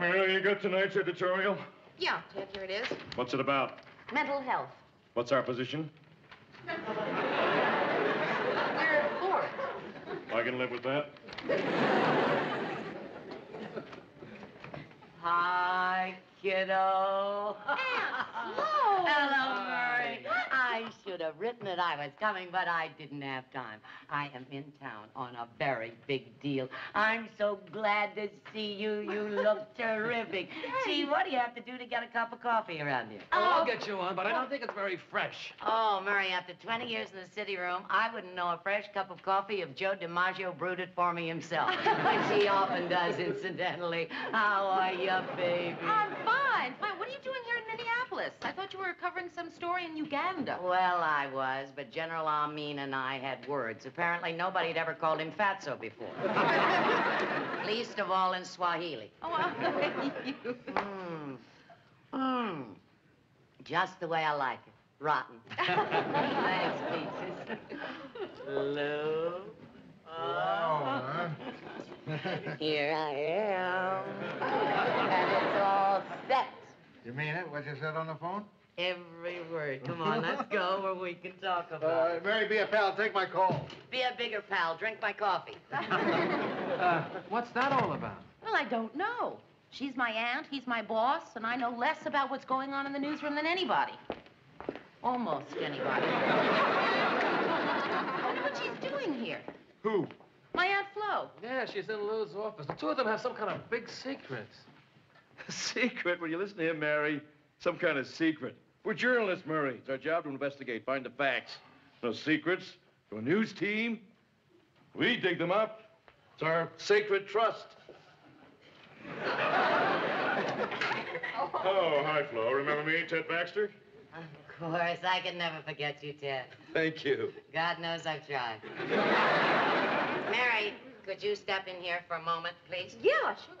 Well, you got tonight's editorial? Yeah, Ted, here it is. What's it about? Mental health. What's our position? We're for it. I can live with that. Hi, kiddo. Hello. Hello, Murray. I should have written that I was coming, but I didn't have time. I am in town on a very big deal. I'm so glad to see you. You look terrific. Gee, what do you have to do to get a cup of coffee around here? Oh, I'll oh. get you one, but I don't think it's very fresh. Oh, Murray, after 20 years in the city room, I wouldn't know a fresh cup of coffee if Joe DiMaggio brewed it for me himself, which he often does, incidentally. How are you, baby? I'm fine. Fine. What are you doing here in Minneapolis? I thought you were covering some story in Uganda. Well, I was, but General Amin and I had words. Apparently, nobody had ever called him fatso before. Least of all in Swahili. Oh, well, you. Mmm. Mmm. Just the way I like it. Rotten. Thanks, Peaches. Lou. Wow, Here I am. and it's all set. You mean it? What you said on the phone? Every word. Come on, let's go where we can talk about Uh, it. Mary, be a pal. Take my call. Be a bigger pal. Drink my coffee. Uh, what's that all about? Well, I don't know. She's my aunt, he's my boss, and I know less about what's going on in the newsroom than anybody. Almost anybody. I wonder what she's doing here. Who? My Aunt Flo. Yeah, she's in Lou's office. The two of them have some kind of big secrets. Secret? When you listen to him, Mary, some kind of secret. We're journalists, Murray. It's our job to investigate, find the facts. No secrets. To a news team. We dig them up. It's our sacred trust. oh, hi, Flo. Remember me, Ted Baxter? Of course, I can never forget you, Ted. Thank you. God knows I've tried. Mary, could you step in here for a moment, please? Yeah, sure, sure.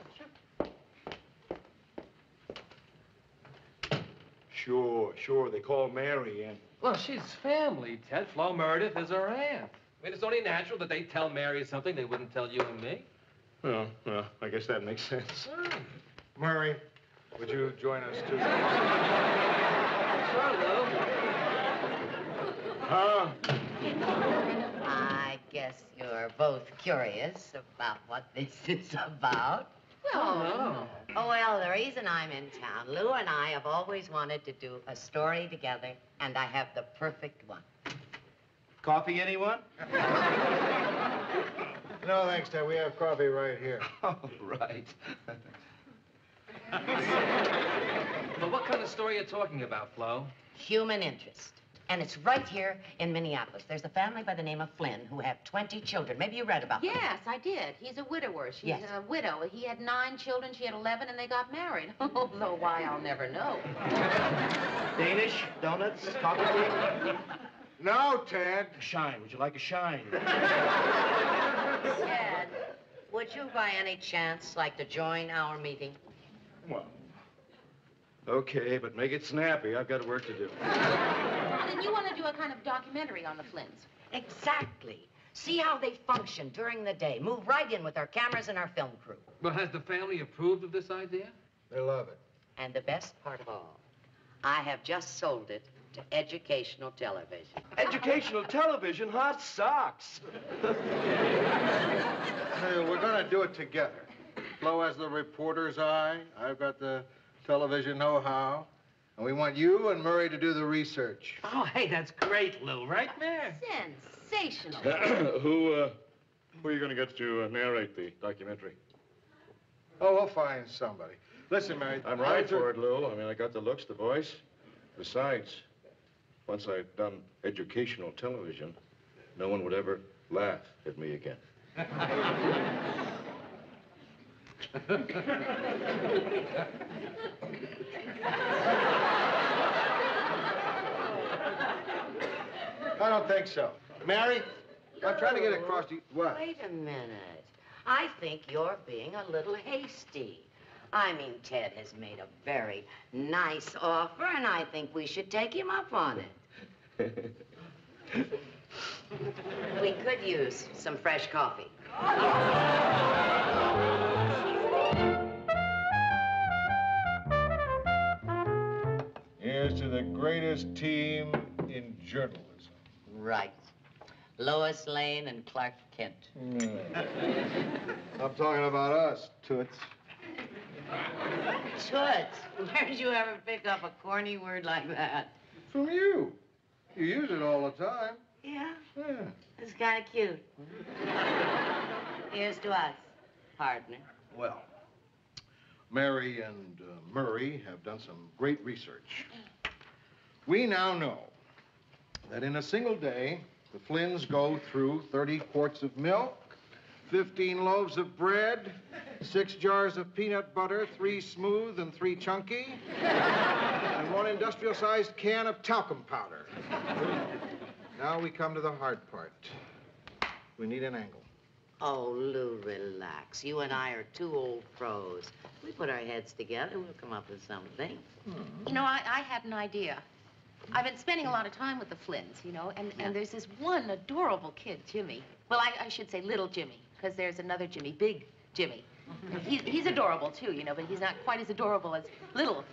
Sure, sure. They call Mary and. Well, she's family, Ted. Flo Meredith is her aunt. I mean, it's only natural that they tell Mary something they wouldn't tell you and me. Well, well, I guess that makes sense. Hmm. Murray, would you join us too? Sure, Lou. Huh? I guess you're both curious about what this is about. Oh, oh, no. Oh, well, the reason I'm in town, Lou and I have always wanted to do a story together, and I have the perfect one. Coffee, anyone? No, thanks, Ted. We have coffee right here. Oh, right. But what kind of story are you talking about, Flo? Human interest. And it's right here in Minneapolis. There's a family by the name of Flynn who have 20 children. Maybe you read about them. Yes, I did. He's a widower. She's Yes. a widow. He had nine children, she had 11, and they got married. Oh, Although why, I'll never know. Danish, donuts, coffee? No, Ted. Shine. Would you like a shine? Ted, would you by any chance like to join our meeting? Well, okay, but make it snappy. I've got work to do. And you want to do a kind of documentary on the Flynns. Exactly. See how they function during the day. Move right in with our cameras and our film crew. Well, has the family approved of this idea? They love it. And the best part of all, I have just sold it to educational television. Educational television, hot socks. Hey, we're gonna do it together. Flo has the reporter's eye. I've got the television know-how. And we want you and Murray to do the research. Oh, hey, that's great, Lou, right there? Sensational. who, uh, who are you going to get to uh, narrate the documentary? Oh, we'll find somebody. Listen, Mary. I'm right for it, Lou. I mean, I got the looks, the voice. Besides, once I've done educational television, no one would ever laugh at me again. I don't think so. Mary, I'm trying to get across to you. What? Wait a minute. I think you're being a little hasty. I mean, Ted has made a very nice offer, and I think we should take him up on it. We could use some fresh coffee. Here's to the greatest team in journalism. Right. Lois Lane and Clark Kent. I'm talking about us, Toots. Toots, where'd you ever pick up a corny word like that? From you. You use it all the time. Yeah, Yeah. it's kind of cute. Here's to us, partner. Well, Mary and uh, Murray have done some great research. We now know that in a single day, the Flynns go through 30 quarts of milk, 15 loaves of bread, six jars of peanut butter, three smooth and three chunky, and one industrial-sized can of talcum powder. Now we come to the hard part. We need an angle. Oh, Lou, relax. You and I are two old pros. We put our heads together, we'll come up with something. You know, I, I had an idea. I've been spending a lot of time with the Flynns, you know, and, Yeah. and there's this one adorable kid, Jimmy. Well, I, I should say little Jimmy, because there's another Jimmy, big Jimmy. He, he's adorable, too, you know, but he's not quite as adorable as little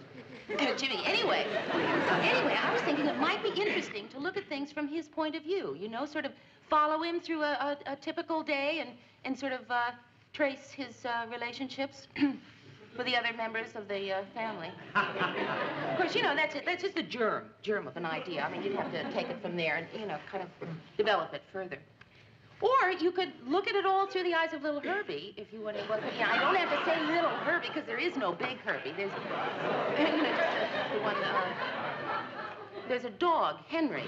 Jimmy. Anyway, anyway, I was thinking it might be interesting to look at things from his point of view, you know, sort of follow him through a, a, a typical day and, and sort of uh, trace his uh, relationships with the other members of the uh, family. Of course, you know, that's it. That's just the germ, germ of an idea. I mean, you'd have to take it from there and, you know, kind of develop it further. Or you could look at it all through the eyes of little Herbie, if you want to. Well, yeah, I don't have to say little Herbie because there is no big Herbie. There's, you know, just the one. Uh, there's a dog, Henry.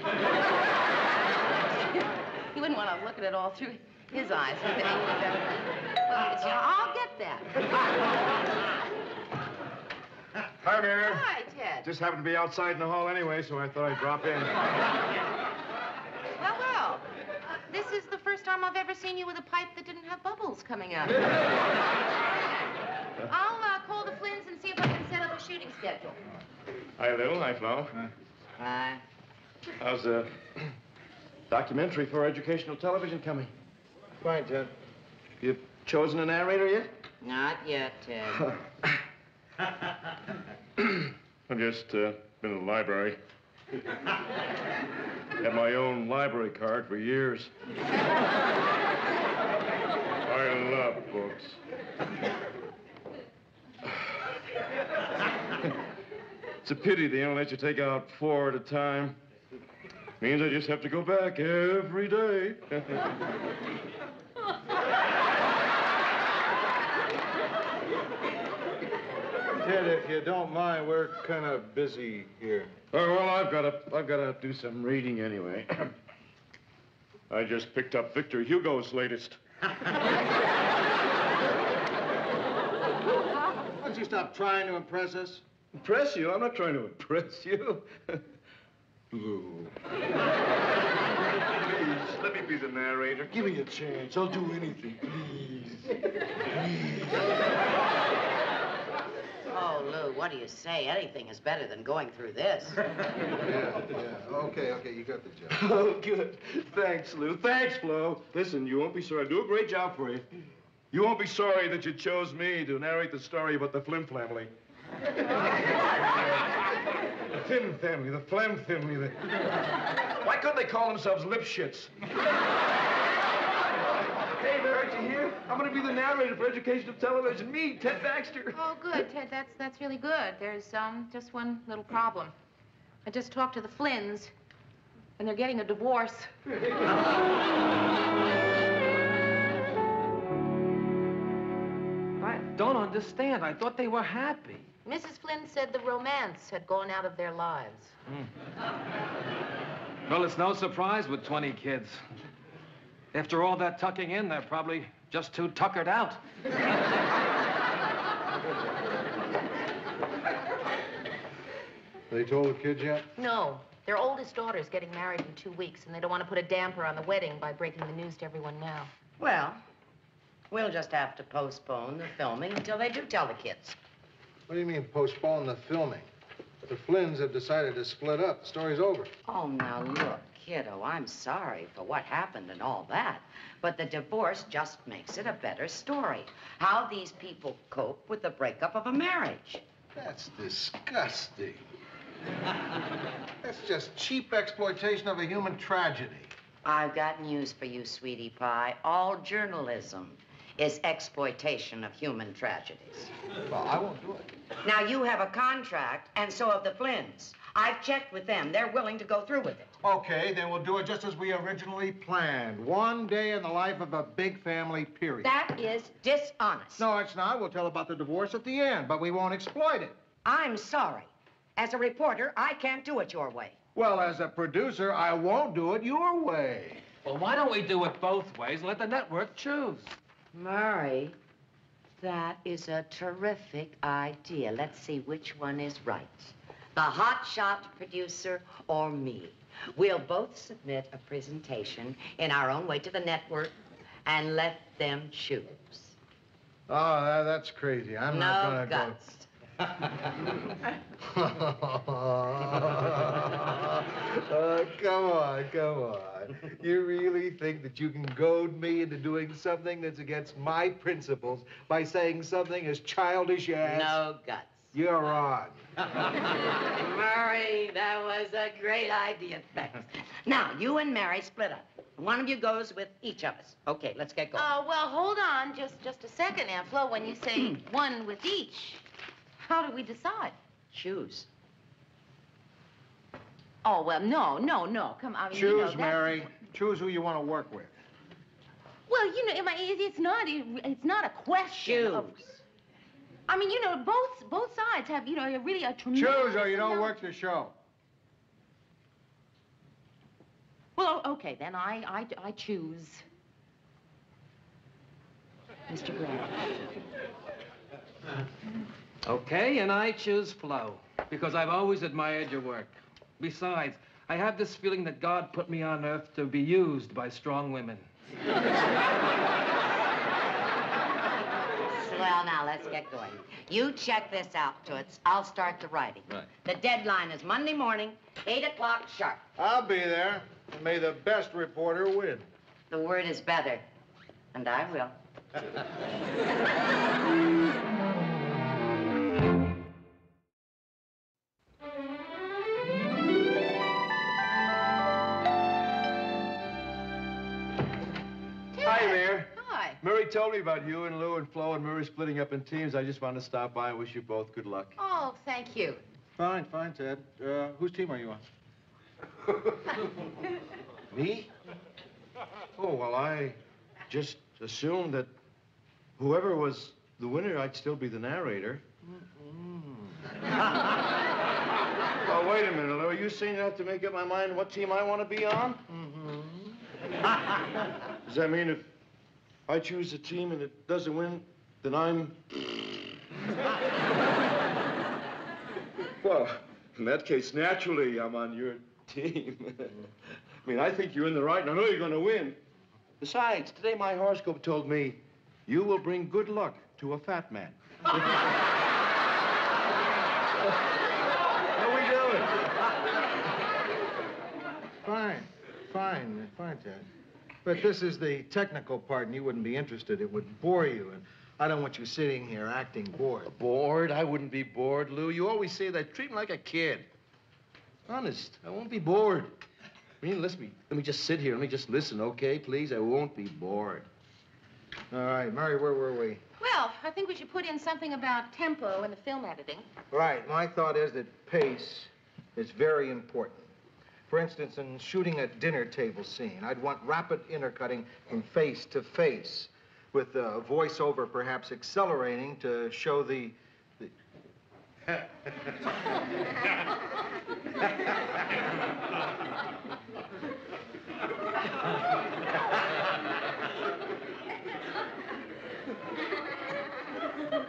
you wouldn't want to look at it all through his eyes. you? Well, it's- I'll get that. Hi, Mayor. Hi, Ted. Just happened to be outside in the hall anyway, so I thought I'd drop in. Well, well. This is the first time I've ever seen you with a pipe that didn't have bubbles coming out. I'll uh, call the Flynns and see if I can set up a shooting schedule. Hi, Lil. Hi, Flo. Hi. How's the documentary for educational television coming? Fine, Ted. You've chosen a narrator yet? Not yet, Ted. I've just uh, been in the library. Had my own library card for years. I love books. it's a pity they only let you take out four at a time. Means I just have to go back every day. Ted, if you don't mind, we're kind of busy here. Oh, well, I've got to, I've got to do some reading anyway. I just picked up Victor Hugo's latest. Why don't you stop trying to impress us? Impress you? I'm not trying to impress you. Lou. Please, let me be the narrator. Give me a chance. I'll do anything, please. please. Oh, Lou, what do you say? Anything is better than going through this. Yeah, yeah. Okay, okay, you got the job. Oh, good. Thanks, Lou. Thanks, Flo. Listen, you won't be sorry. I do a great job for you. You won't be sorry that you chose me to narrate the story about the Flim family. the Flynn family, the Flim family. The... Why couldn't they call themselves Lipschitz? Hey, there, aren't you here? I'm going to be the narrator for educational television. Me, Ted Baxter. Oh, good, Ted. That's that's really good. There's um just one little problem. I just talked to the Flynns, and they're getting a divorce. I don't understand. I thought they were happy. Mrs. Flynn said the romance had gone out of their lives. Well, it's no surprise with 20 kids. After all that tucking in, they're probably just too tuckered out. They told the kids yet? No, their oldest daughter's getting married in two weeks, and they don't want to put a damper on the wedding by breaking the news to everyone now. Well, we'll just have to postpone the filming until they do tell the kids. What do you mean postpone the filming? the Flynns have decided to split up. The story's over. Oh, now look, kiddo, I'm sorry for what happened and all that. But the divorce just makes it a better story. How these people cope with the breakup of a marriage. That's disgusting. That's just cheap exploitation of a human tragedy. I've got news for you, sweetie pie. All journalism is exploitation of human tragedies. Well, I won't do it. Now, you have a contract, and so have the Flynns. I've checked with them. They're willing to go through with it. Okay, then we'll do it just as we originally planned. One day in the life of a big family, period. That is dishonest. No, it's not. We'll tell about the divorce at the end, but we won't exploit it. I'm sorry. As a reporter, I can't do it your way. Well, as a producer, I won't do it your way. Well, why don't we do it both ways and let the network choose? Murray, that is a terrific idea. Let's see which one is right. The hotshot producer or me. We'll both submit a presentation in our own way to the network and let them choose. Oh, that, that's crazy. I'm not gonna guts. go. oh, uh, come on, come on. You really think that you can goad me into doing something that's against my principles by saying something as childish as. No guts. You're on. Murray, that was a great idea. Thanks. Now, you and Mary split up. One of you goes with each of us. Okay, let's get going. Uh, well, hold on just, just a second, Aunt Flo. When you say one with each, how do we decide? Choose. Oh, well, no, no, no. Come on. I mean, you know, Choose, Mary. Choose who you want to work with. Well, you know, it- it- it's not, it's not a question of... Choose. I mean, you know, both both sides have, you know, a really a tremendous... Choose or you don't amount- work the show. Well, okay, then I, I, I choose. Mr. Brown. Okay, and I choose Flo because I've always admired your work. Besides, I have this feeling that God put me on earth to be used by strong women. Well, now, let's get going. You check this out, Toots. I'll start the writing. Right. The deadline is Monday morning, 8 o'clock sharp. I'll be there. And may the best reporter win. The word is better, and I will. told me about you and Lou and Flo and Murray splitting up in teams. I just wanted to stop by and wish you both good luck. Oh, thank you. Fine, fine, Ted. Uh, whose team are you on? Me? Oh, well, I just assumed that whoever was the winner, I'd still be the narrator. well, wait a minute, Lou. Are you saying that to make up my mind what team I want to be on? Does that mean if I choose a team and it doesn't win, then I'm... well, in that case, naturally, I'm on your team. I mean, I think you're in the right, and I know you're going to win. Besides, today my horoscope told me you will bring good luck to a fat man. How we doing? Fine, fine, fine, Ted. But this is the technical part, and you wouldn't be interested. It would bore you, and I don't want you sitting here acting bored. Bored? I wouldn't be bored, Lou. You always say that. Treat me like a kid. Honest, I won't be bored. I mean, let me let me just sit here. Let me just listen, okay, please? I won't be bored. All right, Mary, where were we? Well, I think we should put in something about tempo in the film editing. Right, my thought is that pace is very important. For instance, in shooting a dinner table scene, I'd want rapid intercutting from face to face, with the voiceover perhaps accelerating to show the. the...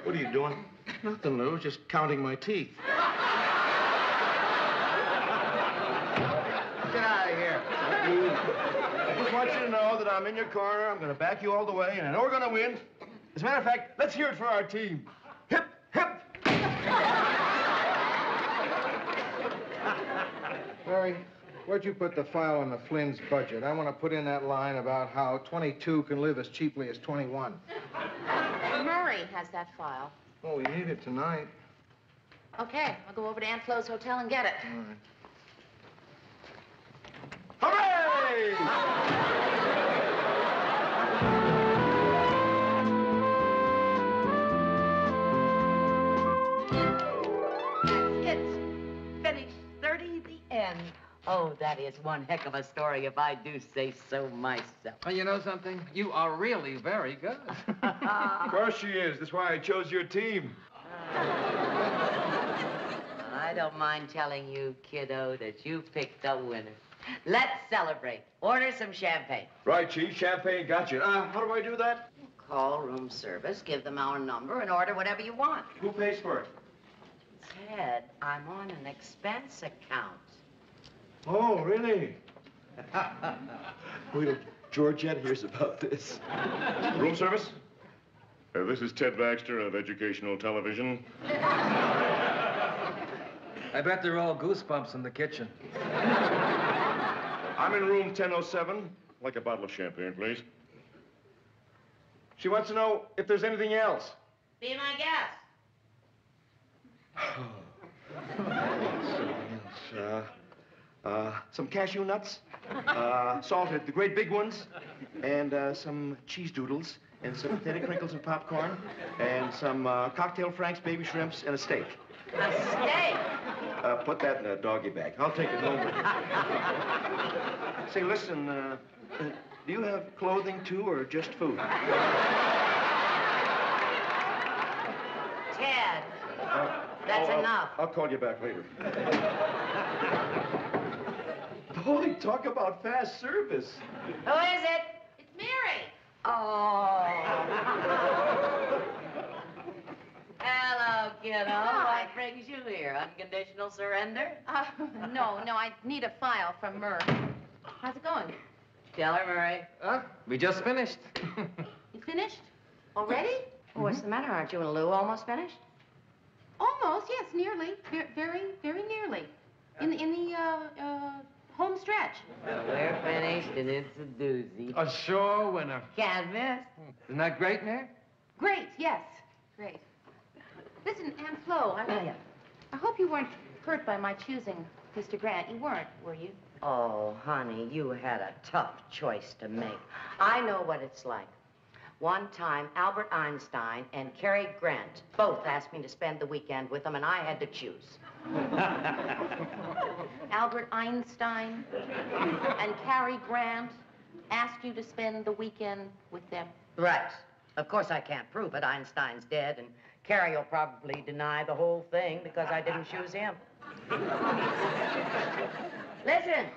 What are you doing? Nothing, Lou. Just counting my teeth. Get out of here. I just want you to know that I'm in your corner. I'm going to back you all the way, and I know we're going to win. As a matter of fact, let's hear it for our team. Hip, hip. Mary, where'd you put the file on the Flynn's budget? I want to put in that line about how 22 can live as cheaply as 21. Murray has that file. Oh, we need it tonight. Okay, I'll go over to Aunt Flo's hotel and get it. All right. Hooray! It's finished 30 the end. Oh, that is one heck of a story if I do say so myself. Well, you know something? You are really very good. Of course she is. That's why I chose your team. I don't mind telling you, kiddo, that you picked the winner. Let's celebrate. Order some champagne. Right, Chief. Champagne got you. Uh, how do I do that? Call room service, give them our number, and order whatever you want. Who pays for it? Ted, I'm on an expense account. Oh, really? Wait till Georgette hears about this. Room service? Uh, this is Ted Baxter of Educational Television. I bet they're all goosebumps in the kitchen. I'm in room 1007. Like a bottle of champagne, please. She wants to know if there's anything else. Be my guest. Uh, uh, some cashew nuts, uh, salted, the great big ones, and uh, some cheese doodles, and some potato crinkles and popcorn, and some uh, cocktail franks, baby shrimps, and a steak. A steak. Uh, put that in a doggy bag. I'll take it home. with. Say, listen, uh, uh, do you have clothing too, or just food? Ted, Uh, That's I'll- I'll- enough. I'll call you back later. Boy, talk about fast service. who is it? It's Mary. Oh. Hello, kiddo. Hi. What brings you here? Unconditional surrender? Uh, no, no, I need a file from Murr. How's it going? Tell her, Murray. Huh? We just finished. You finished? Already? What's the matter? Aren't you and Lou almost finished? Almost, yes, nearly. Ve- Very, very nearly. In, in the, uh, uh, home stretch. Well, we're finished, and it's a doozy. A sure winner. Can't miss. Isn't that great, Mayor? Great, yes. Great. Listen, Aunt Flo, I, Yeah, yeah. I hope you weren't hurt by my choosing Mr. Grant. You weren't, were you? Oh, honey, you had a tough choice to make. I know what it's like. One time, Albert Einstein and Cary Grant both asked me to spend the weekend with them, and I had to choose. Albert Einstein and Cary Grant asked you to spend the weekend with them. Right. Of course, I can't prove it. Einstein's dead, and Cary will probably deny the whole thing because I didn't choose him. Listen,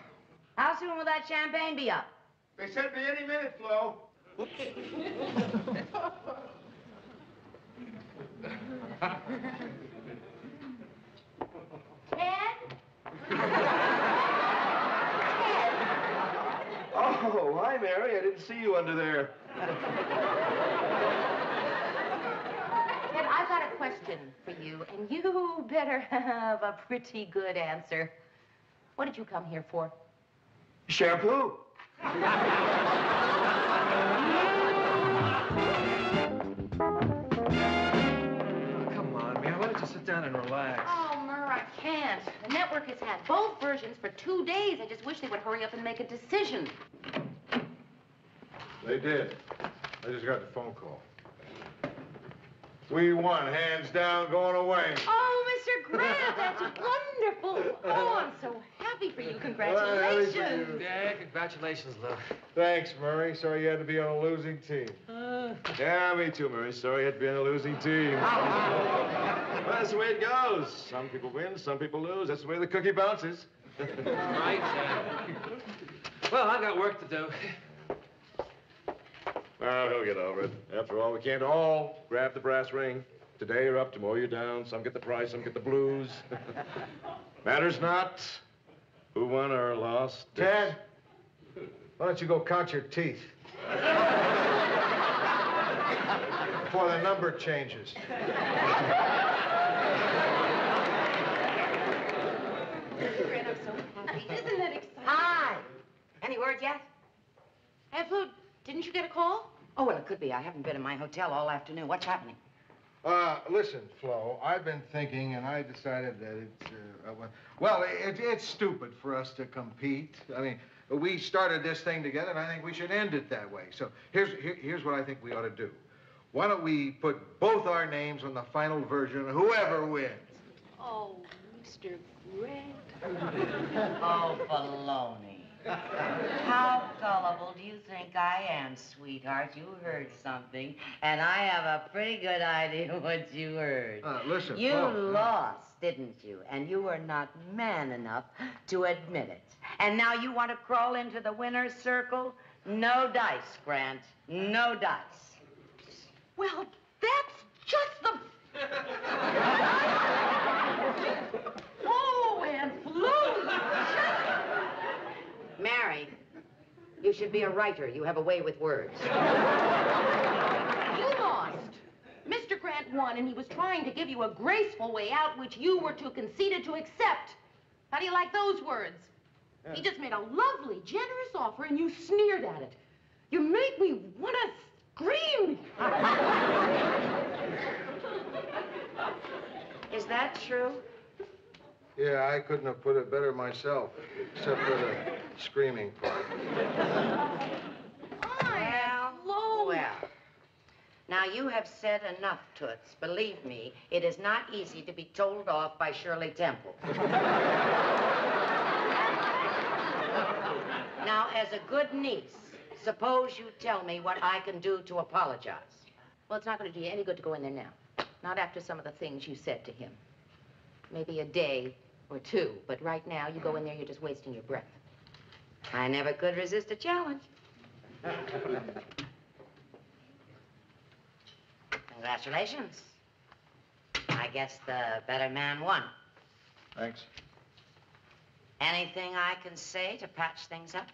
how soon will that champagne be up? They said me any minute, Flo. Ted? Oh, hi, Mary. I didn't see you under there. Ted, I've got a question for you, and you better have a pretty good answer. What did you come here for? Shampoo. Come on, Mayor. Why don't you sit down and relax? Oh, Murr, I can't. The network has had both versions for two days. I just wish they would hurry up and make a decision. They did. I just got the phone call. We won, hands down, going away. Oh, Mr. Grant, that's wonderful. Oh, I'm so happy for you. Congratulations. Yeah, congratulations, Lou. Thanks, Murray. Sorry you had to be on a losing team. Yeah, me too, Murray. Sorry I had to be on a losing team. well, that's the way it goes. Some people win, some people lose. That's the way the cookie bounces. Right. uh, well, I've got work to do. He'll get over it. After all, we can't all grab the brass ring. Today you're up, tomorrow you're down. Some get the prize, some get the blues. Matters not who won or lost. Ted, why don't you go count your teeth? Before the number changes. Isn't exciting? Hi. Any word yet? Hey, didn't you get a call? Oh, well, it could be. I haven't been in my hotel all afternoon. What's happening? Uh, listen, Flo, I've been thinking, and I decided that it's, uh, uh, well, it, it's stupid for us to compete. I mean, we started this thing together, and I think we should end it that way. So here's, here, here's what I think we ought to do. Why don't we put both our names on the final version, whoever wins? Oh, Mr. Grant. Oh, baloney. How gullible do you think I am, sweetheart? You heard something, and I have a pretty good idea what you heard. Uh, listen, You Flo. lost, didn't you? And you were not man enough to admit it. And now you want to crawl into the winner's circle? No dice, Grant. No dice. Well, that's just the. oh, Aunt Flo! Mary, you should be a writer. You have a way with words. You lost. Mr. Grant won, and he was trying to give you a graceful way out, which you were too conceited to accept. How do you like those words? He just made a lovely, generous offer, and you sneered at it. You make me want to scream. Is that true? Yeah, I couldn't have put it better myself, except for the screaming part. Aunt Flo. Well, now you have said enough, Toots. Believe me, it is not easy to be told off by Shirley Temple. now, as a good niece, suppose you tell me what I can do to apologize. Well, it's not going to do you any good to go in there now. Not after some of the things you said to him. Maybe a day or two, but right now, you go in there, you're just wasting your breath. I never could resist a challenge. Congratulations. I guess the better man won. Thanks. Anything I can say to patch things up?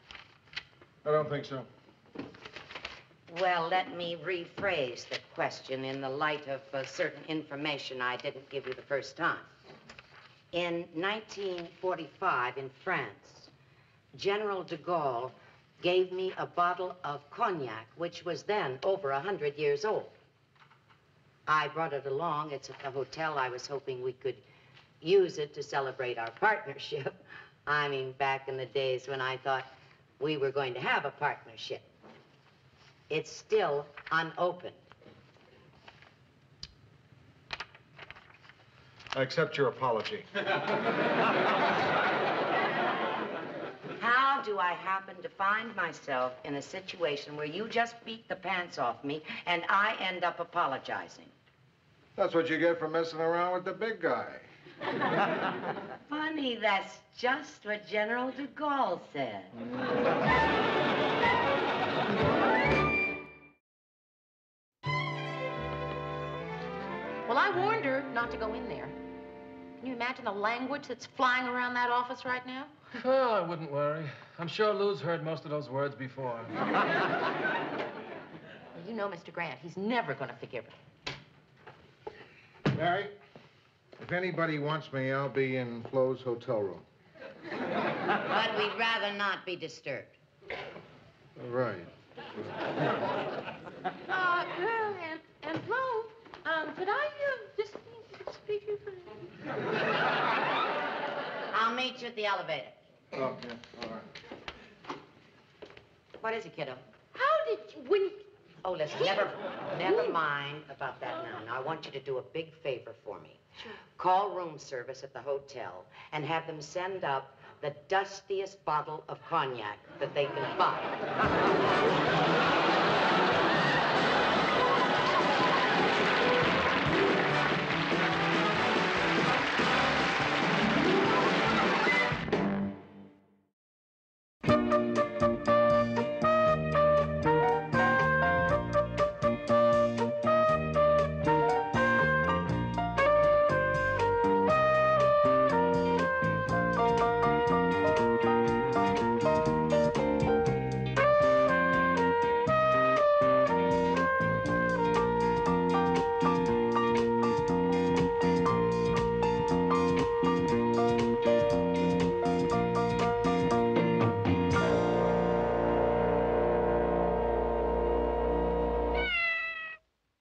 I don't think so. Well, let me rephrase the question in the light of uh, certain information I didn't give you the first time. In 1945, in France, General de Gaulle gave me a bottle of cognac, which was then over a 100 years old. I brought it along. It's at the hotel. I was hoping we could use it to celebrate our partnership. I mean, back in the days when I thought we were going to have a partnership. It's still unopened. I accept your apology. How do I happen to find myself in a situation where you just beat the pants off me and I end up apologizing? That's what you get for messing around with the big guy. Funny, that's just what General de Gaulle said. Well, warned her not to go in there. Can you imagine the language that's flying around that office right now? Well, I wouldn't worry. I'm sure Lou's heard most of those words before. Well, you know Mr. Grant. He's never going to forgive her. Mary, if anybody wants me, I'll be in Flo's hotel room. But we'd rather not be disturbed. Right. Uh, uh, and, and Flo, um, could I uh, just speak to. I'll meet you at the elevator. Oh, yeah, all right. What is it, kiddo? How did you, when. Oh, listen, never, never mind about that now. Now, I want you to do a big favor for me. Sure. Call room service at the hotel and have them send up the dustiest bottle of cognac that they can find.